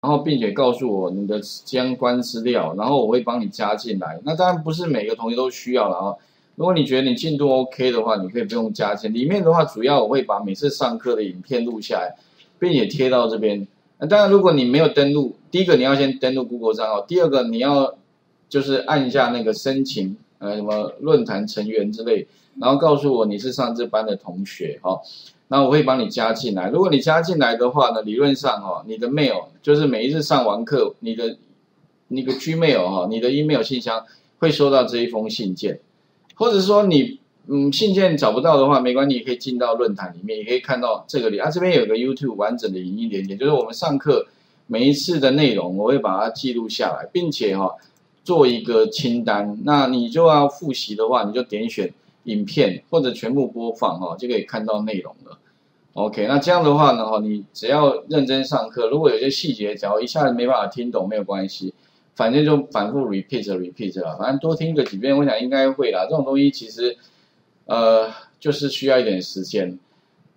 然后并且告诉我你的相关资料，然后我会帮你加进来。那当然不是每个同学都需要了啊。如果你觉得你进度 OK 的话，你可以不用加进。里面的话，主要我会把每次上课的影片录下来，并且贴到这边。那当然，如果你没有登录，第一个你要先登录 Google 账号，第二个你要就是按一下那个申请，呃，什么论坛成员之类，然后告诉我你是上这班的同学哈。那我会帮你加进来。如果你加进来的话呢，理论上哦，你的 mail 就是每一次上完课，你的那个 Gmail 哈，你的 email 信箱会收到这一封信件。或者说你嗯信件找不到的话，没关系，你可以进到论坛里面，也可以看到这个里啊，这边有个 YouTube 完整的影音连接，就是我们上课每一次的内容，我会把它记录下来，并且哈做一个清单。那你就要复习的话，你就点选影片或者全部播放哈，就可以看到内容了。OK，那这样的话呢哈，你只要认真上课，如果有些细节，只要一下子没办法听懂，没有关系。反正就反复 repeat repeat 啦，反正多听个几遍，我想应该会啦。这种东西其实，呃，就是需要一点时间。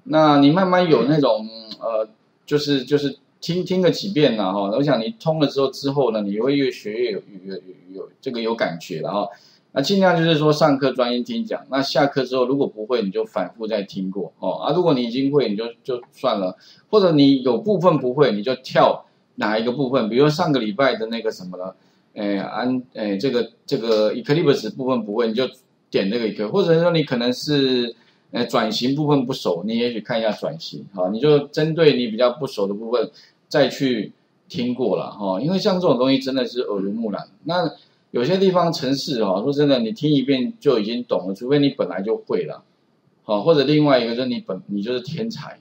那你慢慢有那种呃，就是就是听听个几遍了哈。我想你通了之后之后呢，你会越学越有有有有这个有感觉了哈。那尽量就是说上课专心听讲，那下课之后如果不会，你就反复再听过哦。啊，如果你已经会，你就就算了；或者你有部分不会，你就跳。哪一个部分？比如说上个礼拜的那个什么了，诶，安，诶，这个这个 Eclipse 部分不会，你就点这个 e c l i p s 或者说你可能是，呃，转型部分不熟，你也许看一下转型，好，你就针对你比较不熟的部分再去听过了，哈，因为像这种东西真的是耳濡目染。那有些地方城市，哈，说真的，你听一遍就已经懂了，除非你本来就会了，好，或者另外一个就是你本你就是天才，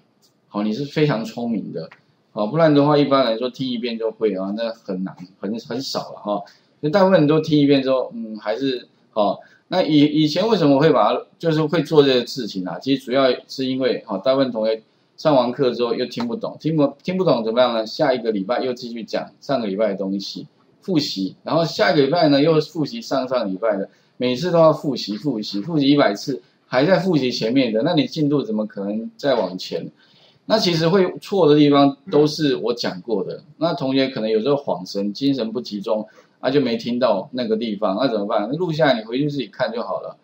好，你是非常聪明的。好，不然的话，一般来说听一遍就会啊，那很难，很很少了哈。所以大部分人都听一遍之后，嗯，还是好。那以以前为什么会把它，就是会做这个事情啊？其实主要是因为，好，大部分同学上完课之后又听不懂，听不听不懂怎么样呢？下一个礼拜又继续讲上个礼拜的东西，复习，然后下个礼拜呢又复习上上礼拜的，每次都要复习复习复习一百次，还在复习前面的，那你进度怎么可能再往前？那其实会错的地方都是我讲过的，那同学可能有时候恍神、精神不集中，啊就没听到那个地方，那怎么办？录下来你回去自己看就好了。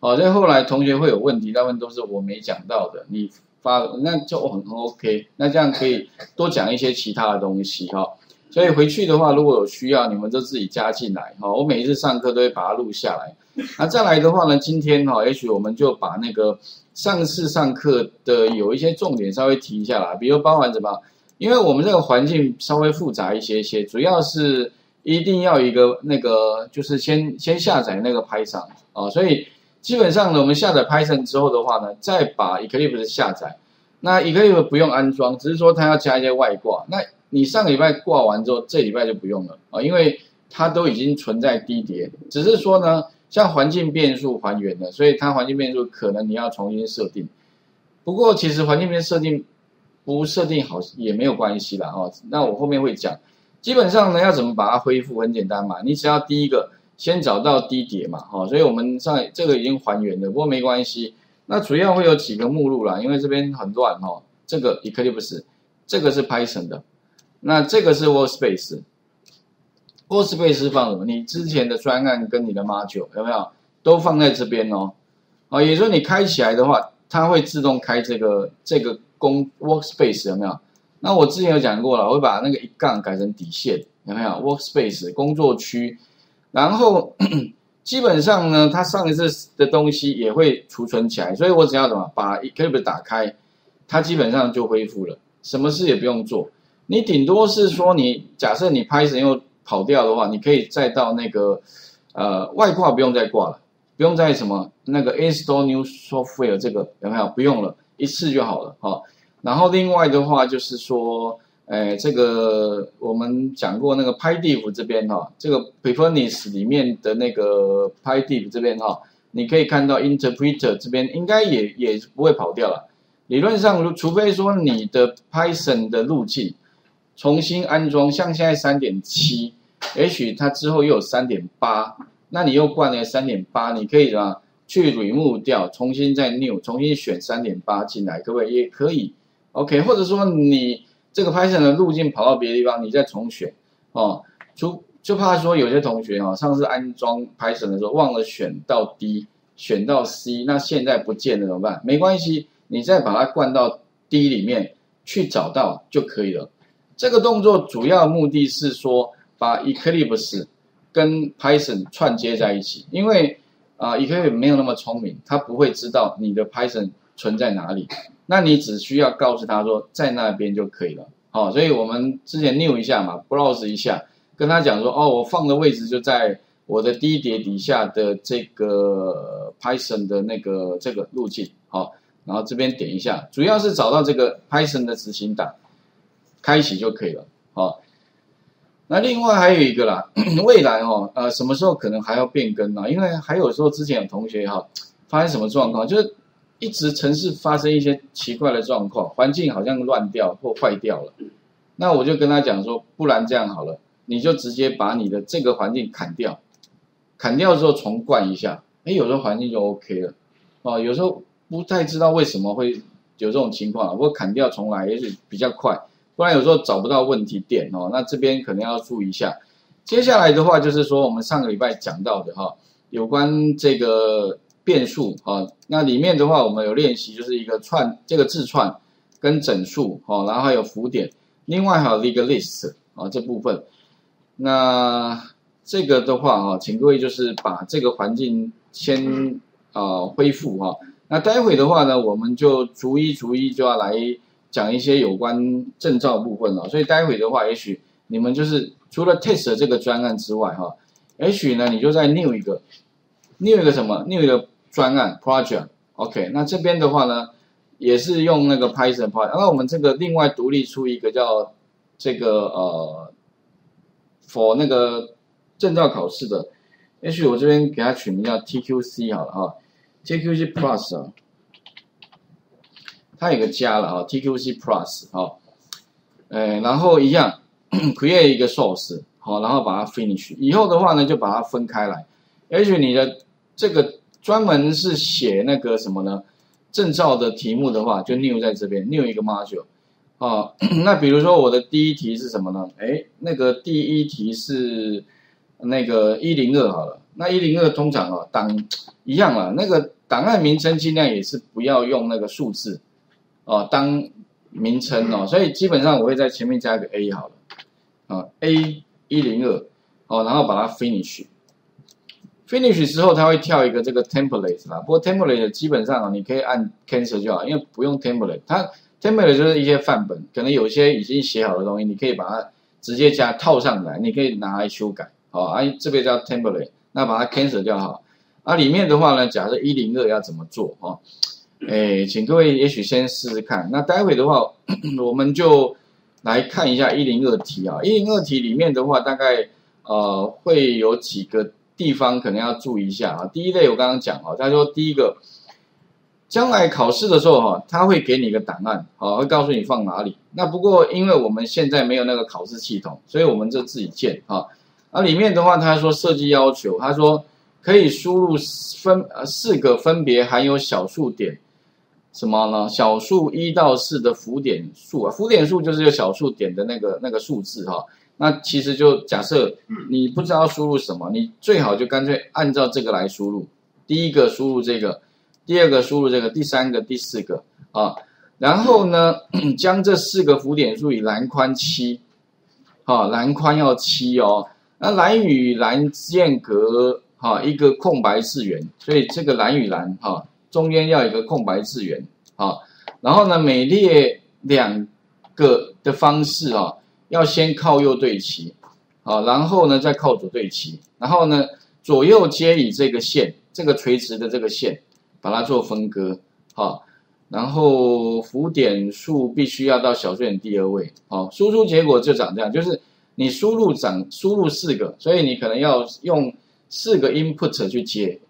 好，所以后来同学会有问题，大部分都是我没讲到的，你发那就很很 OK，那这样可以多讲一些其他的东西哈。所以回去的话，如果有需要，你们就自己加进来哈。我每一次上课都会把它录下来。那再来的话呢，今天哈，也许我们就把那个。上次上课的有一些重点稍微提一下啦，比如包含什么？因为我们这个环境稍微复杂一些些，主要是一定要一个那个，就是先先下载那个 Python 啊，所以基本上呢，我们下载 Python 之后的话呢，再把 Eclipse 下载。那 Eclipse 不用安装，只是说它要加一些外挂。那你上个礼拜挂完之后，这礼拜就不用了啊，因为它都已经存在低碟，只是说呢。像环境变数还原的，所以它环境变数可能你要重新设定。不过其实环境变设定不设定好也没有关系啦哦。那我后面会讲。基本上呢，要怎么把它恢复很简单嘛，你只要第一个先找到低碟嘛哈。所以我们上这个已经还原了，不过没关系。那主要会有几个目录啦，因为这边很乱哈。这个 Eclipse，这个是 Python 的，那这个是 Workspace。Workspace 放什么？你之前的专案跟你的 Module 有没有都放在这边哦？啊，也就是说你开起来的话，它会自动开这个这个工 Workspace 有没有？那我之前有讲过了，我会把那个一杠改成底线有没有？Workspace 工作区，然后 基本上呢，它上一次的东西也会储存起来，所以我只要怎么把 Eclipse 打开，它基本上就恢复了，什么事也不用做。你顶多是说你假设你 Python 又跑掉的话，你可以再到那个，呃，外挂不用再挂了，不用再什么那个 install new software 这个有没有？不用了，一次就好了哈。然后另外的话就是说，哎，这个我们讲过那个 PyDiff 这边哈，这个 Preference 里面的那个 PyDiff 这边哈，你可以看到 Interpreter 这边应该也也不会跑掉了。理论上，除非说你的 Python 的路径重新安装，像现在三点七。也许它之后又有三点八，那你又灌了三点八，你可以什么去 remove 掉，重新再 new，重新选三点八进来，可不可以？也可以，OK。或者说你这个 Python 的路径跑到别的地方，你再重选哦。就就怕说有些同学哦，上次安装 Python 的时候忘了选到 D，选到 C，那现在不见了怎么办？没关系，你再把它灌到 D 里面去找到就可以了。这个动作主要目的是说把 Eclipse 跟 Python 串接在一起，因为啊，Eclipse 没有那么聪明，它不会知道你的 Python 存在哪里。那你只需要告诉他说在那边就可以了，好，所以我们之前 new 一下嘛，browse 一下，跟他讲说，哦，我放的位置就在我的第一叠底下的这个 Python 的那个这个路径，好，然后这边点一下，主要是找到这个 Python 的执行档，开启就可以了，好。那另外还有一个啦，未来哈，呃，什么时候可能还要变更呢？因为还有时候之前有同学哈，发生什么状况，就是。一直城市发生一些奇怪的状况，环境好像乱掉或坏掉了，那我就跟他讲说，不然这样好了，你就直接把你的这个环境砍掉，砍掉之后重灌一下，哎，有时候环境就 OK 了，哦，有时候不太知道为什么会有这种情况，我砍掉重来也许比较快，不然有时候找不到问题点哦，那这边可能要注意一下。接下来的话就是说，我们上个礼拜讲到的哈，有关这个。变数啊，那里面的话，我们有练习，就是一个串这个字串跟整数哦，然后还有浮点，另外还有一个 list 啊这部分。那这个的话哈，请各位就是把这个环境先啊恢复哈。那待会的话呢，我们就逐一逐一就要来讲一些有关证照部分了。所以待会的话，也许你们就是除了 test 这个专案之外哈，也许呢你就再 new 一个。另一个什么？另一个专案 project，OK，那这边的话呢，也是用那个 Python project。那我们这个另外独立出一个叫这个呃，for 那个证照考试的，也许我这边给它取名叫 TQC 好了哈，TQC Plus 啊，它有个加了哈，TQC Plus 哈，呃，然后一样 create 一个 source 好，然后把它 finish，以后的话呢，就把它分开来，也许你的这个专门是写那个什么呢？证照的题目的话，就 new 在这边，new 一个 module 啊。那比如说我的第一题是什么呢？哎，那个第一题是那个一零二好了。那一零二通常啊，档一样啊，那个档案名称尽量也是不要用那个数字哦当名称哦。所以基本上我会在前面加一个 A 好了啊，A 一零二哦，然后把它 finish。finish 之后，它会跳一个这个 template 啦。不过 template 基本上，你可以按 cancel 就好，因为不用 template。它 template 就是一些范本，可能有些已经写好的东西，你可以把它直接加套上来，你可以拿来修改。好，啊，这边叫 template，那把它 cancel 就好。啊，里面的话呢，假设一零二要怎么做？哈，哎，请各位也许先试试看。那待会的话，我们就来看一下一零二题啊。一零二题里面的话，大概呃会有几个。地方可能要注意一下啊。第一类我刚刚讲哈，他说第一个，将来考试的时候哈，他会给你一个档案，好，会告诉你放哪里。那不过因为我们现在没有那个考试系统，所以我们就自己建啊。那里面的话，他说设计要求，他说可以输入分呃四个分别含有小数点，什么呢？小数一到四的浮点数啊，浮点数就是有小数点的那个那个数字哈。那其实就假设你不知道输入什么，你最好就干脆按照这个来输入。第一个输入这个，第二个输入这个，第三个、第四个啊。然后呢，将这四个浮点数以栏宽七，好，栏宽要七哦。那栏与栏间隔哈一个空白字元，所以这个栏与栏哈中间要有一个空白字元好。然后呢，每列两个的方式啊。要先靠右对齐，好，然后呢再靠左对齐，然后呢左右皆以这个线，这个垂直的这个线，把它做分割，好，然后浮点数必须要到小数点第二位，好，输出结果就长这样，就是你输入长输入四个，所以你可能要用四个 input 去接，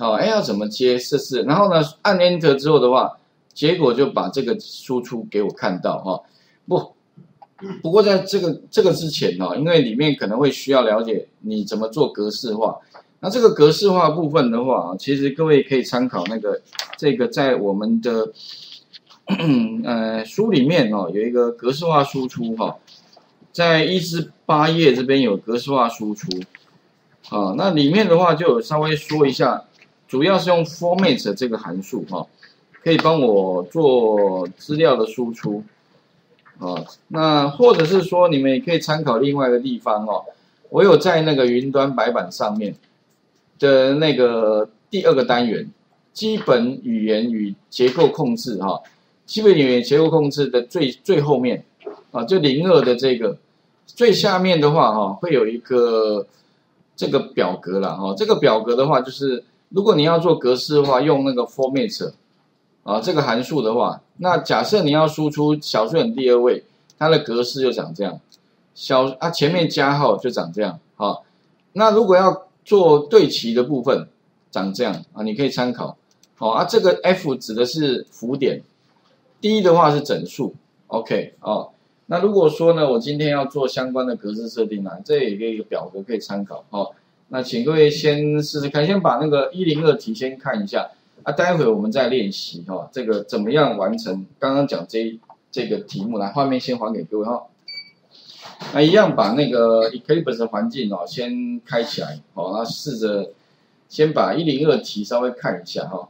好，哎要怎么接试试，然后呢按 enter 之后的话，结果就把这个输出给我看到，哈，不。不过在这个这个之前呢，因为里面可能会需要了解你怎么做格式化。那这个格式化部分的话，其实各位可以参考那个这个在我们的呃，书里面哦有一个格式化输出哈，在一至八页这边有格式化输出，啊，那里面的话就稍微说一下，主要是用 format 这个函数哈，可以帮我做资料的输出，啊，那或者是说你们也可以参考另外一个地方哦，我有在那个云端白板上面的那个第二个单元，基本语言与结构控制哈。基本语言结构控制的最最后面，啊，就零二的这个最下面的话，哈，会有一个这个表格了，哈，这个表格的话，就是如果你要做格式的话，用那个 format，啊，这个函数的话，那假设你要输出小数点第二位，它的格式就长这样，小啊前面加号就长这样，啊，那如果要做对齐的部分，长这样啊，你可以参考，好啊，这个 F 指的是浮点。第一的话是整数，OK 哦。那如果说呢，我今天要做相关的格式设定呢，这也一个表格可以参考哦。那请各位先试试看，先把那个一零二题先看一下啊，待会我们再练习哈，这个怎么样完成刚刚讲这这个题目来，画面先还给各位哈。那一样把那个 Eclipse 环境哦先开起来，好，那试着先把一零二题稍微看一下哈。